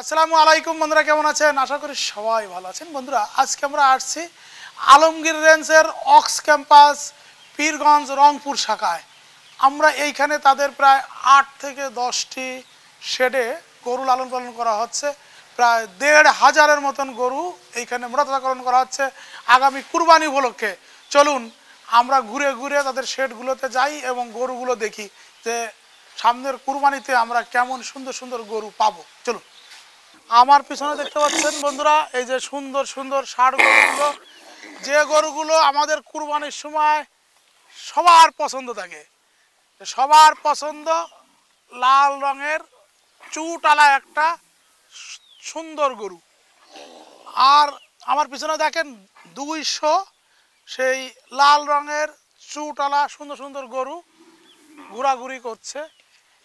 আসসালামু আলাইকুম বন্ধুরা, কেমন আছেন? আশা করি সবাই ভালো আছেন। বন্ধুরা, আজকে আমরা আসছি আলমগীর রেঞ্জের অক্স ক্যাম্পাস, পীরগঞ্জ, রংপুর শাখায়। আমরা এইখানে তাদের প্রায় আট থেকে দশটি শেডে গরু লালন পালন করা হচ্ছে। প্রায় দেড় হাজারের মতন গরু এইখানে মোটাতাকরণ করা হচ্ছে। আগামী কুরবানি উপলক্ষে। চলুন আমরা ঘুরে ঘুরে তাদের শেডগুলোতে যাই এবং গরুগুলো দেখি যে সামনের কুরবানিতে আমরা কেমন সুন্দর সুন্দর গরু পাবো। চলুন। আমার পিছনে দেখতে পাচ্ছেন বন্ধুরা, এই যে সুন্দর সুন্দর ষাড় গরুগুলো যে গরুগুলো আমাদের কুরবানির সময় সবার পছন্দ থাকে। সবার পছন্দ লাল রঙের চুটালা একটা সুন্দর গরু। আর আমার পিছনে দেখেন দুইশো সেই লাল রঙের চুটালা সুন্দর সুন্দর গরু ঘোরাঘুরি করছে।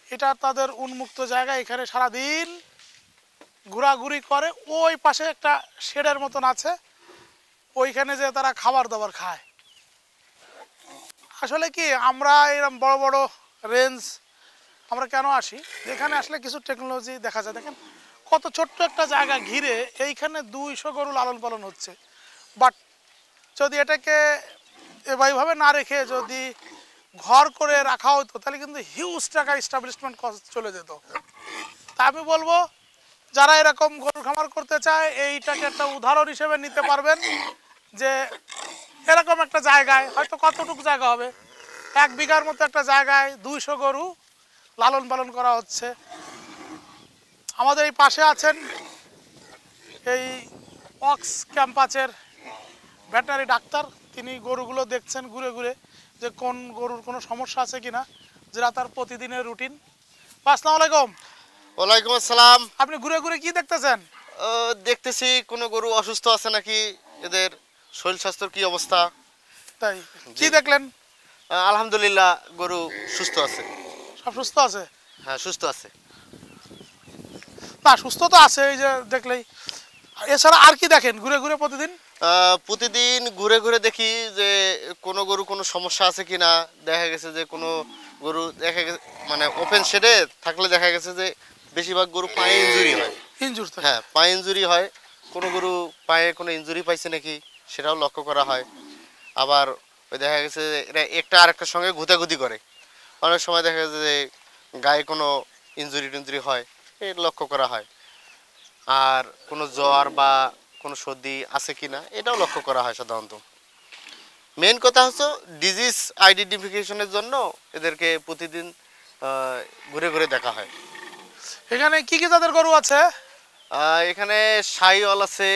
এটা তাদের উন্মুক্ত জায়গা, এখানে সারাদিন ঘোরাঘুরি করে। ওই পাশে একটা শেডের মতন আছে, ওইখানে যে তারা খাবার দাবার খায়। আসলে কি, আমরা এরকম বড় বড় রেঞ্জ আমরা কেন আসি? এখানে আসলে কিছু টেকনোলজি দেখা যায়। দেখেন, কত ছোট্ট একটা জায়গা ঘিরে এইখানে দুইশো গরু লালন পালন হচ্ছে। বাট যদি এটাকে এভাবে না রেখে যদি ঘর করে রাখা হতো, তাহলে কিন্তু হিউজ টাকা এস্টাবলিশমেন্ট কস্ট চলে যেত। তা আমি বলব, যারা এরকম গরু খামার করতে চায়, এইটাকে একটা উদাহরণ হিসেবে নিতে পারবেন যে এরকম একটা জায়গায়, হয়তো কতটুকু জায়গা হবে? এক বিঘার মতো একটা জায়গায় দুইশো গরু লালন পালন করা হচ্ছে। আমাদের এই পাশে আছেন এই অক্স ক্যাম্পাসের ভেটেনারি ডাক্তার তিনি গরুগুলো দেখছেন ঘুরে ঘুরে যে কোন গরুর কোনো সমস্যা আছে কিনা যেটা তার প্রতিদিনের রুটিন। আসসালামু আলাইকুম। ওয়ালাইকুম আসসালাম। আপনি ঘুরে ঘুরে কি দেখতেছেন? দেখতেছি কোনো গরু অসুস্থ আছে নাকি? এদের শরীর স্বাস্থ্যের কি অবস্থা? তাই কি দেখলেন? আলহামদুলিল্লাহ গরু সুস্থ আছে। সব সুস্থ আছে? হ্যাঁ সুস্থ আছে। না সুস্থ তো আছে এই যে দেখলেই। এছাড়া আর কি দেখেন ঘুরে ঘুরে প্রতিদিন? প্রতিদিন ঘুরে ঘুরে দেখি যে কোনো গরু কোনো সমস্যা আছে কি না দেখা গেছে যে কোনো গরু দেখা গেছে মানে ওপেন শেডে থাকলে দেখা গেছে যে বেশিরভাগ গরু পায়ে ইনজুরি হয়। ইনজুর থাকে। হ্যাঁ পায়ে ইনজুরি হয়। কোনো গরু পায়ে কোনো ইনজুরি পাইছে নাকি সেটাও লক্ষ্য করা হয়। আবার ওই দেখা গেছে যে এরা একটা আরেকটার সঙ্গে ঘুতাঘুতি করে। অনেক সময় দেখা গেছে যে গায়ে কোনো ইনজুরি টিনজুরি হয় এ লক্ষ্য করা হয়। আর কোনো জ্বর বা কোনো সর্দি আছে কি না এটাও লক্ষ্য করা হয় সাধারণত। মেন কথা হচ্ছে ডিজিজ আইডেন্টিফিকেশনের জন্য এদেরকে প্রতিদিন ঘুরে ঘুরে দেখা হয়। এখানে কি কি জাতের গরু আছে? এখানে শাহিওয়াল আছে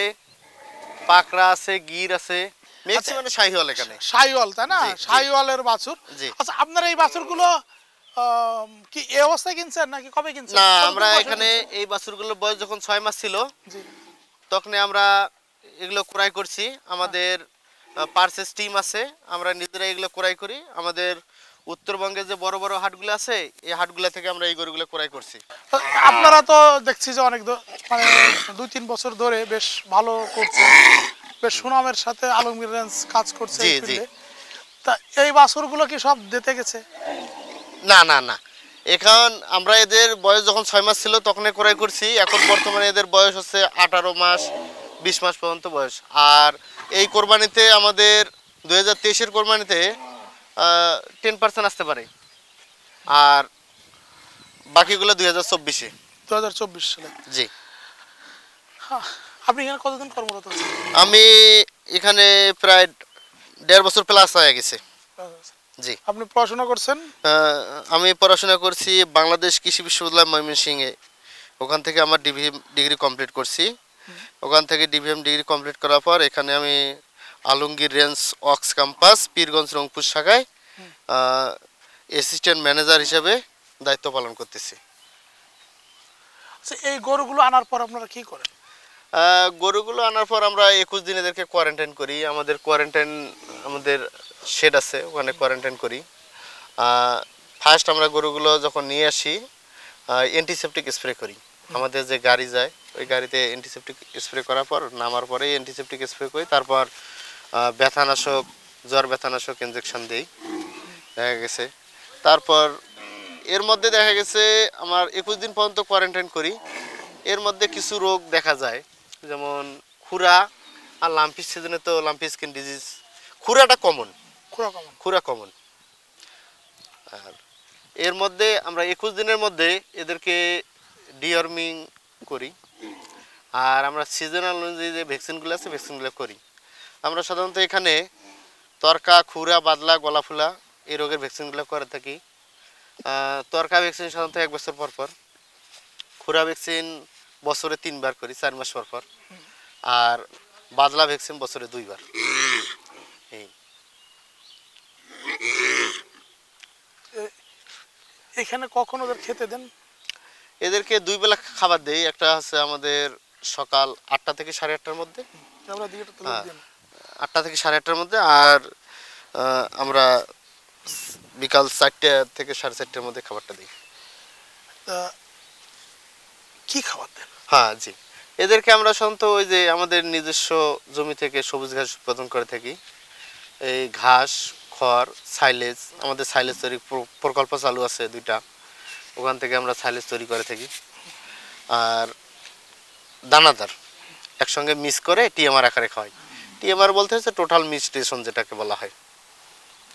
পাকড়া আছে গির আছে শাহিওয়াল এখানে। সাইওয়াল তাই না। সাইওয়ালের বাছুর। আচ্ছা আপনার এই বাছুরগুলো কি এই অবস্থায় কিনছেন নাকি কবে কিনছেন? না আমরা এখানে? এই বাছুরগুলোর বয়স যখন ছয় মাস ছিল জি। তখন আমরা এগুলো ক্রয় করছি। আমাদের পার্সেস টিম আছে। আমরা নিজেরা এগুলো ক্রয় করি। আমাদের উত্তরবঙ্গে যে বড় বড় হাটগুলো আছে এই হাটগুলো থেকে আমরা এই গরুগুলো ক্রয় করছি। আপনারা তো দেখছি যে অনেক মানে দুই তিন বছর ধরে বেশ ভালো করছে। বেশ সুনামের সাথে আলমগীর রেঞ্জ কাজ করছে। তা এই বাছুরগুলো কি সব দিতে গেছে? না না না। এখন আমরা এদের বয়স যখন ছয় মাস ছিল তখনই ক্রয় করছি। এখন বর্তমানে এদের বয়স হচ্ছে আঠারো মাস বিশ মাস পর্যন্ত বয়স। আর এই কোরবানিতে আমাদের দু হাজার তেইশের কোরবানিতে টেন পার্সেন্ট আসতে পারে। আর বাকিগুলো দুই হাজার চব্বিশে। দু হাজার চব্বিশ সালে? জি। আপনি এখানে কতদিন কর্মরত আছেন? আমি এখানে প্রায় দেড় বছর প্লাস হয়ে গেছে। জি। আপনি পড়াশোনা করছেন? আমি পড়াশোনা করছি বাংলাদেশ কৃষি বিশ্ববিদ্যালয় ময়মনসিংহে। ওখান থেকে আমার ডিভিএম ডিগ্রি কমপ্লিট করছি। ওখান থেকে ডিভিএম ডিগ্রি কমপ্লিট করার পর এখানে আমি Alamgir range ox campus Pirganj Rangpur শাখায় অ্যাসিস্ট্যান্ট ম্যানেজার হিসেবে দায়িত্ব পালন করতেছি। আচ্ছা, এই গরুগুলো আনার পর আপনারা কি করেন? গরুগুলো আনার পর আমরা একুশ দিন এদেরকে কোয়ারেন্টাইন করি। আমাদের কোয়ারেন্টাইন আমাদের শেড আছে, ওখানে কোয়ারেন্টাইন করি। ফার্স্ট আমরা গরুগুলো যখন নিয়ে আসি অ্যান্টিসেপটিক স্প্রে করি। আমাদের যে গাড়ি যায়, ওই গাড়িতে অ্যান্টিসেপটিক স্প্রে করার পর, নামার পরে অ্যান্টিসেপটিক স্প্রে করি। তারপর ব্যথানাশক, জ্বর ব্যথানাশক ইঞ্জেকশন দিই। দেখা গেছে। তারপর, এর মধ্যে দেখা গেছে, আমার একুশ দিন পর্যন্ত কোয়ারেন্টাইন করি। এর মধ্যে কিছু রোগ দেখা যায়। যেমন খুরা আর লাম্পি সিজনে তো লাম্পি স্কিন ডিজিজ খুরাটা কমন খুঁড়া কমন খুরা কমন আর এর মধ্যে আমরা একুশ দিনের মধ্যে এদেরকে ডিওর্মিং করি। আর আমরা সিজনাল অনুযায়ী যে ভ্যাকসিনগুলো আছে ভ্যাকসিনগুলো করি। আমরা সাধারণত এখানে তরকা খুরা বাদলা গলাফুলা এই রোগের ভ্যাকসিনগুলো করে থাকি। তরকা ভ্যাকসিন সাধারণত এক বছর পর পর। খুরা ভ্যাকসিন বছরে তিনবার করি চার মাস পর পর। আর বাদলা ভ্যাকসিন বছরে দুইবার। এই। এখানে কখন ওদের খেতে দেন? এদেরকে দুই বেলা খাবার দেই একটা হচ্ছে আমাদের সকাল আটটা থেকে সাড়ে আটটার মধ্যে। হ্যাঁ। আটটা থেকে সাড়ে আটটার মধ্যে আর আমরা বিকাল চারটে থেকে সাড়ে চারটের মধ্যে খাবারটা দিই। তা কি খাবার দেন হ্যাঁ জি। এদেরকে আমরা সাধারণত ওই যে আমাদের নিজস্ব জমি থেকে সবুজ ঘাস উৎপাদন করে থাকি। এই ঘাস খড় সাইলেজ আমাদের সাইলেজ তৈরি প্র- প্রকল্প চালু আছে দুইটা। ওখান থেকে আমরা সাইলেজ তৈরি করে থাকি। আর দানাদার একসঙ্গে মিক্স করে টিএমআর আকারে খাওয়াই। টিএমআর বলতে হচ্ছে টোটাল মিক্সটেশন যেটাকে বলা হয়।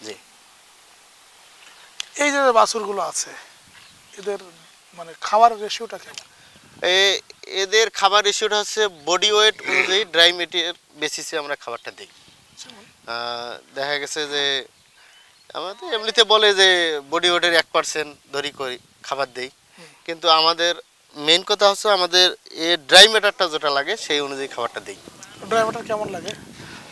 জি। এই যে বাছুরগুলো আছে এদের মানে খাবার রেশিওটা কেমন? এদের খাবার রেশিওটা হচ্ছে বডি ওয়েট অনুযায়ী ড্রাই মেটের বেসিসে আমরা খাবারটা দিই দেখা গেছে যে আমাদের এমনিতে বলে যে বডি ওয়েটের এক পার্সেন্ট ধরি করি খাবার দেই। কিন্তু আমাদের মেন কথা হচ্ছে আমাদের এ ড্রাই ম্যাটারটা যেটা লাগে সেই অনুযায়ী খাবারটা দিই। ড্রাইভারটা কেমন লাগে?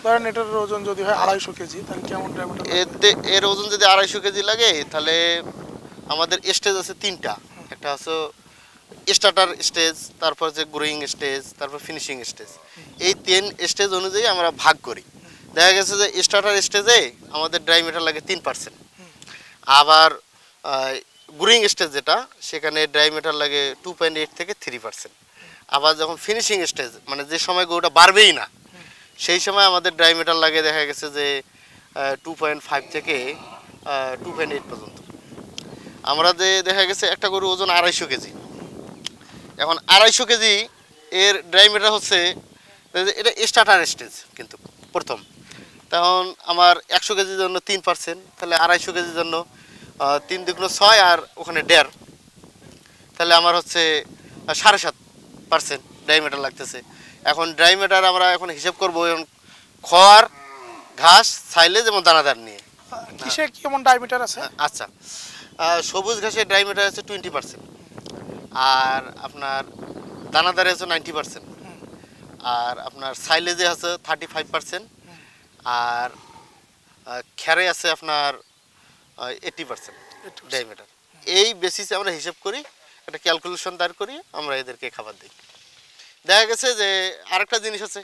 ধরেন এটার ওজন যদি হয় আড়াইশো কেজি তাহলে কেমন ড্রাইভারটা এতে এর ওজন যদি আড়াইশো কেজি লাগে তাহলে আমাদের স্টেজ আছে তিনটা। একটা হচ্ছে স্টার্টার স্টেজ তারপর যে গ্রোয়িং স্টেজ তারপর ফিনিশিং স্টেজ এই তিন স্টেজ অনুযায়ী আমরা ভাগ করি। দেখা গেছে যে স্টার্টার স্টেজে আমাদের ড্রাই মেটার লাগে তিন পার্সেন্ট আবার গ্রোয়িং স্টেজ যেটা, সেখানে ড্রাই মেটার লাগে টু পয়েন্ট এইট থেকে থ্রি পার্সেন্ট আবার যখন ফিনিশিং স্টেজ মানে যে সময় গরুটা বাড়বেই না, সেই সময় আমাদের ড্রাই মেটার লাগে দেখা গেছে যে টু পয়েন্ট ফাইভ থেকে টু পয়েন্ট এইট পর্যন্ত। আমরা যে দেখা গেছে একটা গরু ওজন আড়াইশো কেজি। এখন আড়াইশো কেজি এর ড্রাই মেটার হচ্ছে এটা স্টার্টার স্টেজ কিন্তু প্রথম। তখন আমার একশো কেজির জন্য তিন পার্সেন্ট তাহলে আড়াইশো কেজির জন্য তিন দুগুলো ছয় আর ওখানে দেড়। তাহলে আমার হচ্ছে সাড়ে সাত পার্সেন্ট ড্রাইমেটার লাগতেছে। এখন ড্রাইমেটার আমরা এখন হিসেব করব খড় ঘাস সাইলেজ এবং দানাদার নিয়ে। কিসে কেমন ডায়ামিটার আছে? আচ্ছা সবুজ ঘাসের ড্রাইমেটার আছে টোয়েন্টি পার্সেন্ট আর আপনার দানাদারে আছে নাইনটি পার্সেন্ট আর আপনার সাইলেজে আছে থার্টি ফাইভ পার্সেন্ট আর খ্যারে আছে আপনার এইটি পার্সেন্ট ডায়ামিটার এই বেসিসে আমরা হিসেব করি একটা ক্যালকুলেশন দাঁড় করি আমরা এদেরকে খাবার দিই। দেখা গেছে যে আরেকটা জিনিস আছে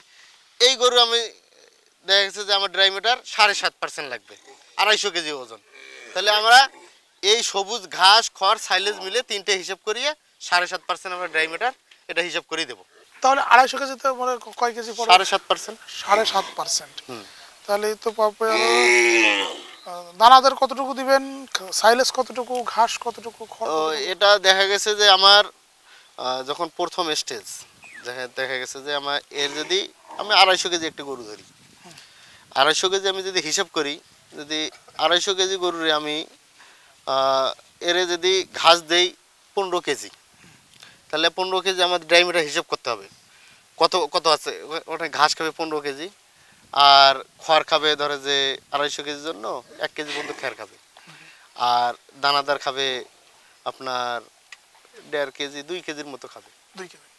এই গরু আমি দেখা গেছে যে আমার ড্রাইমিটার সাড়ে সাত পার্সেন্ট লাগবে আড়াইশো কেজি ওজন। তাহলে আমরা এই সবুজ ঘাস খড় সাইলেজ মিলে তিনটে হিসেব করিয়ে সাড়ে সাত পার্সেন্ট আমরা ড্রাইমিটার এটা হিসাব করে দেবো। তাহলে আড়াইশো কেজিতে মানে কয় কেজি পড়ে সাড়ে সাত পার্সেন্ট সাড়ে সাত পার্সেন্ট তাহলে তো দানাদার কতটুকু দিবেন? সাইলেজ কতটুকু? ঘাস কতটুকু? তো? এটা দেখা গেছে যে আমার যখন প্রথম স্টেজ দেখা গেছে যে আমার এর যদি আমি আড়াইশো কেজি একটি গরু ধরি। আড়াইশো কেজি আমি যদি হিসাব করি যদি আড়াইশো কেজি গরুরে আমি এরে যদি ঘাস দেই পনেরো কেজি। তাহলে পনেরো কেজি আমার ড্রাইমিটার হিসেব করতে হবে। কত কত আছে? ওটা ঘাস খাবে পনেরো কেজি আর খড় খাবে ধরে যে আড়াইশো কেজির জন্য এক কেজি পর্যন্ত খের খাবে। আর দানাদার খাবে আপনার দেড় কেজি দুই কেজির মতো খাবে।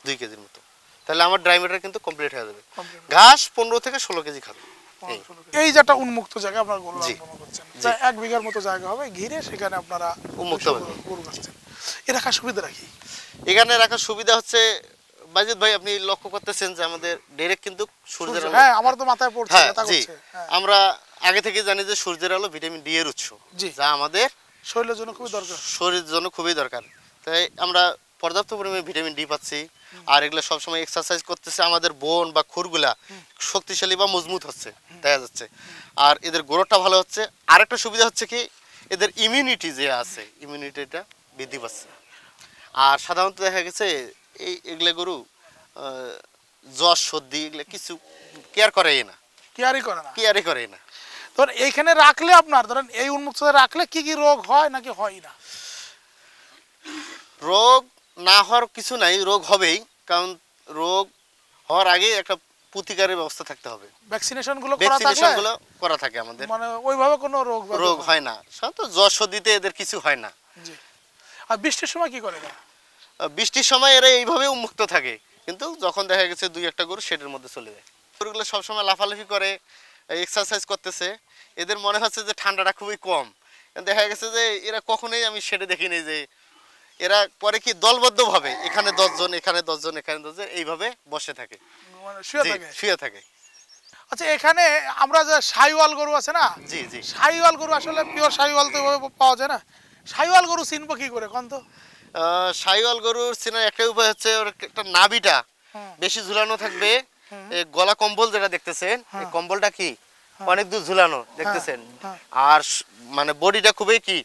দুই কেজির মতো। তাহলে আমার ড্রাইমিটার কিন্তু কমপ্লিট হয়ে যাবে। ঘাস পনেরো থেকে ষোলো কেজি খাবে। এই। যেটা উন্মুক্ত জায়গা আপনার গরু করছেন এক বিঘার মতো জায়গা হবে ঘিরে সেখানে আপনারা উন্মুক্ত গরু রাখছেন এ রাখার সুবিধা রাখি এখানে রাখার সুবিধা হচ্ছে বাজিত ভাই আপনি লক্ষ্য করতেছেন যে আমাদের ডাইরেক্ট কিন্তু সূর্যের আলো হ্যাঁ আমার তো মাথায় পড়ছে হ্যাঁ জি। করছে হ্যাঁ। আমরা আগে থেকে জানি যে সূর্যের আলো ভিটামিন ডি এর উৎস যা আমাদের শরীরের জন্য খুবই দরকার। শরীরের জন্য খুবই দরকার। তাই আমরা পর্যাপ্ত পরিমাণে ভিটামিন ডি পাচ্ছি। আর এগুলো সবসময় এক্সারসাইজ করতেছে আমাদের বোন বা খুরগুলা শক্তিশালী বা মজবুত হচ্ছে দেখা যাচ্ছে। আর এদের গ্রোথটা ভালো হচ্ছে। আরেকটা সুবিধা হচ্ছে কি এদের ইমিউনিটি যে আছে ইমিউনিটিটা বৃদ্ধি পাচ্ছে। আর সাধারণত দেখা গেছে এই এগুলো গরু জ্বর সর্দি এগুলো কিছু কেয়ার করে না। কেয়ারই করে না। কেয়ারই করে না। ধরেন এইখানে রাখলে আপনার ধরেন এই উন্মুক্ত রাখলে কি কি রোগ হয় নাকি হয় না? রোগ না হওয়ার কিছু নাই রোগ হবেই কারণ রোগ হওয়ার আগে একটা প্রতিকারের ব্যবস্থা থাকতে হবে। ভ্যাকসিনেশনগুলো করা ভ্যাকসিনেশনগুলো করা থাকে আমাদের। মানে ওইভাবে কোনো রোগ রোগ হয় না। সাধারণত জ্বর সর্দিতে এদের কিছু হয় না। জি। আর বৃষ্টির সময় কি করে এরা? বৃষ্টির সময় এরা এইভাবে উন্মুক্ত থাকে। কিন্তু যখন দেখা গেছে দুই একটা গরু শেডের মধ্যে চলে যায়। গরুগুলো সবসময় লাফালাফি করে এক্সারসাইজ করতেছে। এদের মনে হচ্ছে যে ঠান্ডাটা খুবই কম। দেখা গেছে যে এরা কখনোই আমি শেডে দেখিনি যে এরা করে কি দলবদ্ধভাবে এখানে দশজন এখানে দশজন এখানে দশজন এইভাবে বসে থাকে। মানে শুয়ে জি, থাকে? শুয়ে থাকে। আচ্ছা এখানে আমরা যে সাইওয়াল গরু আছে না? জি জি। সাইওয়াল গরু আসলে পিওর সাইওয়াল তো এভাবে পাওয়া যায় না? সাইওয়াল গরু চিনবো কি করে? কোন তো। সাইওয়াল গরুর চেনার একটা উপায় হচ্ছে ওর একটা নাভিটা বেশি ঝুলানো থাকবে। এই গলা কম্বল যেটা দেখতেছেন এই কম্বলটা কি? অনেক দূর ঝুলানো দেখতেছেন। হ্যাঁ। আর মানে বডিটা খুবই কি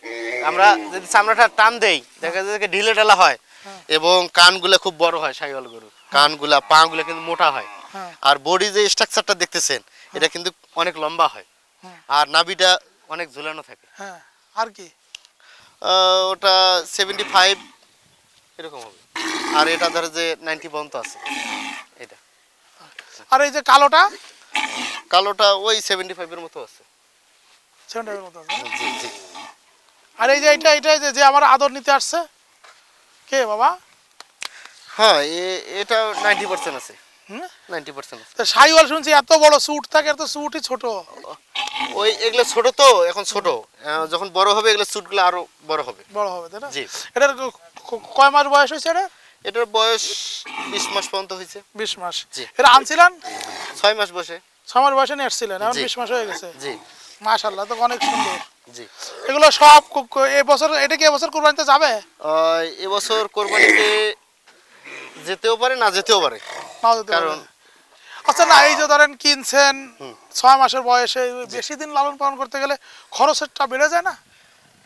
আমরা যদি চামড়াটা টান দেই দেখা যায় যে ঢিলে ঢালা হয়। হ্যাঁ। এবং কানগুলা খুব বড় হয় সাইওয়াল গরু কানগুলা পা গুলা কিন্তু মোটা হয়। হ্যাঁ। আর বডি যে স্ট্রাকচারটা দেখতেছেন এটা কিন্তু অনেক লম্বা হয়। আর নাভিটা অনেক ঝুলানো থাকে। হ্যাঁ। আর কি? ওটা সেভেন্টি ফাইভ এরকম হবে। আর এটা ধরে যে নাইনটি পর্যন্ত আছে। এটা আর এই যে কালোটা? কালোটা ওই সেভেন্টি ফাইভের মতো আছে? জি জি। আর এই যে এটা এটা যে আমার আদর নিতে আসছে কে বাবা? হ্যাঁ এটা নাইনটি পার্সেন্ট আছে। তো শুনছি এত বড় স্যুট থাকে এত স্যুটই ছোট। ওই এগুলো ছোট তো এখন ছোট। যখন বড় হবে এগুলো স্যুটগুলো আরও বড় হবে। বড় হবে তাই না? জি। এটার কয় মাস বয়স হয়েছে এটা? এটার বয়স বিশ মাস পর্যন্ত হয়েছে। বিশ মাস। জি। এটা আনছিলেন? ছয় মাস বসে ছয় মাস বয়সে নিয়ে এসছিলেন এখন বিশ মাস হয়ে গেছে। জি। মাশাল্লাহ তো অনেক সুন্দর। জি। এগুলো সব কো- কো- এই বছর এটা কি এবছর কোরবানিতে যাবে? এবছর কোরবানিতে যেতেও পারে না যেতেও পারে। নাও কারণ আচ্ছা না এই যে ধরেন কিনছেন ছয় মাসের বয়সে বেশি দিন লালন পালন করতে গেলে খরচেরটা বেড়ে যায় না?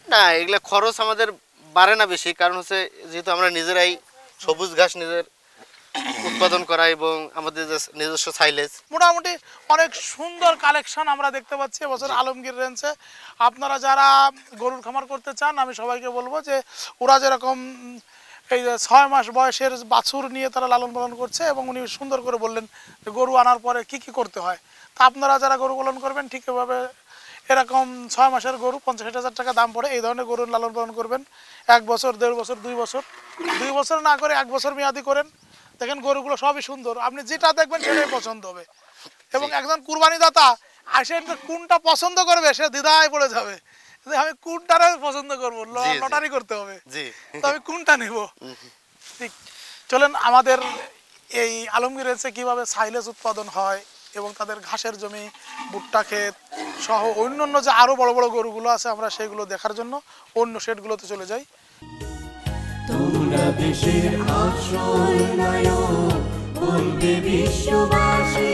না এগুলা খরচ আমাদের বাড়ে না বেশি। কারণ হচ্ছে যেহেতু আমরা নিজেরাই সবুজ ঘাস নিজের উৎপাদন করা এবং আমাদের নিজস্ব সাইলেজ মোটামুটি অনেক সুন্দর কালেকশন আমরা দেখতে পাচ্ছি এবছর আলমগীর রেঞ্জে আপনারা যারা গরুর খামার করতে চান আমি সবাইকে বলব যে ওরা যেরকম এই যে ছয় মাস বয়সের বাছুর নিয়ে তারা লালন পালন করছে এবং উনি সুন্দর করে বললেন যে গরু আনার পরে কি কি করতে হয়। তা আপনারা যারা গরু পালন করবেন ঠিক এভাবে এরকম ছয় মাসের গরু পঞ্চাশ হাজার টাকা দাম পড়ে এই ধরনের গরু লালন পালন করবেন। এক বছর দেড় বছর দুই বছর। দুই বছর না করে এক বছর মেয়াদি করেন। দেখেন গরুগুলো সবই সুন্দর। আপনি যেটা দেখবেন সেটাই পছন্দ হবে। এবং একজন কুরবানি দাতা আসেন কোনটা পছন্দ করবে সে দ্বিধায় পড়ে যাবে। যে আমি কোনটারে পছন্দ করব। লটারি করতে হবে। তো আমি কোনটা নেব? ঠিক। চলেন আমাদের এই আলমগীর রেঞ্জে কীভাবে সাইলেজ উৎপাদন হয় এবং তাদের ঘাসের জমি ভুট্টা ক্ষেত সহ অন্যান্য যে আরও বড় বড় গরুগুলো আছে আমরা সেগুলো দেখার জন্য অন্য শেডগুলোতে চলে যাই। তোমরা দেশের আসল নায়ক বলবে বিশ্ববাসী